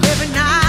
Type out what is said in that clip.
love every night.